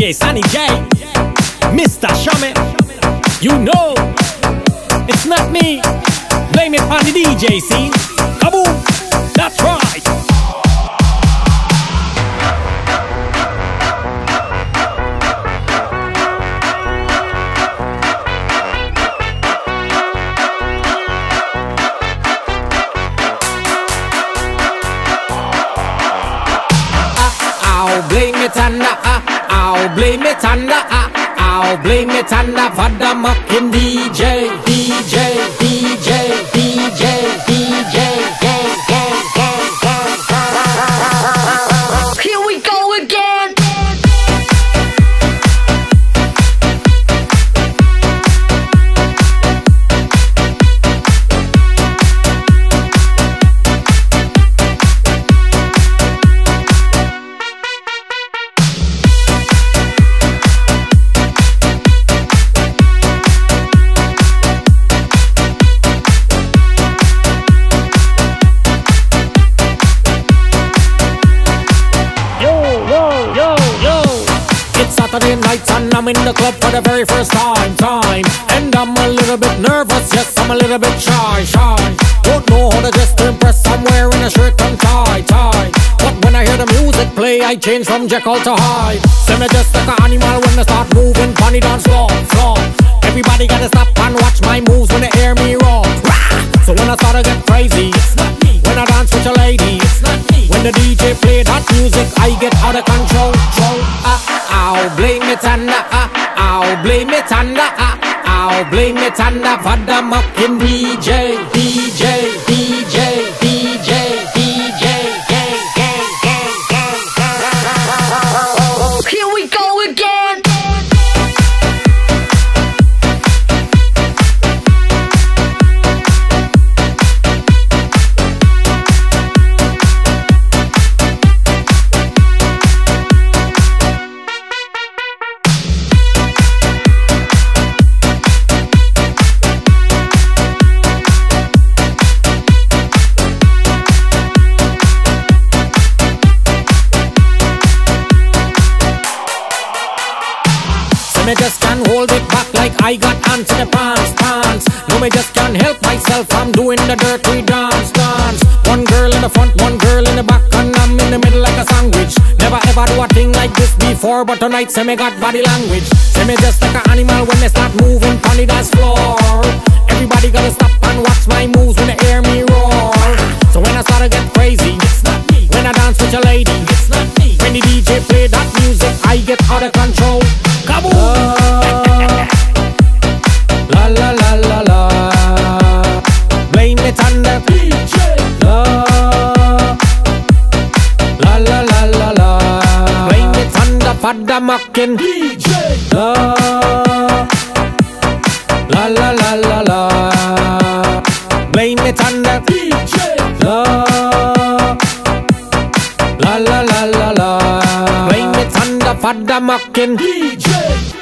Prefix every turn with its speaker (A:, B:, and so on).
A: DJ Sanny J, Mr. Shammi. You know, it's not me. Blame it on the DJ, see? Kaboom! That's right. I'll blame it on uh, I'll blame it on the, uh, I'll blame it on the for the mucking DJ, DJ, DJ, DJ, Saturday night and I'm in the club for the very first time, time. And I'm a little bit nervous, yes, I'm a little bit shy, shy. Don't know how to dress to impress, I'm wearing a shirt and tie, tie. But when I hear the music play, I change from Jekyll to Hyde. Send me just like an animal when I start moving, funny dance floor, floor. Everybody gotta stop and watch my moves when they hear me roar. So when I start to get crazy, it's not me. When I dance with a lady, it's not me. When the DJ play that music, I get out of control. Blame it on the, uh, I'll blame it on the for the mucking DJ, DJ, DJ, me just can't hold it back like I got ants in the pants, pants. No, me just can't help myself. I'm doing the dirty dance, dance. One girl in the front, one girl in the back, and I'm in the middle like a sandwich. Never ever do a thing like this before, but tonight say me got body language. Say me just like an animal when they start moving on the dance floor. Everybody gotta stop and watch my moves when they hear me roar. So when I start to get crazy, it's not me. When I dance with your lady, out of control. Kaboom! Oh. La la la la la. Blame it on the DJ. La la la la la la. Blame it on the fada mucking DJ. Oh. La la la la la la. Blame it on the DJ. Fada mucking DJ.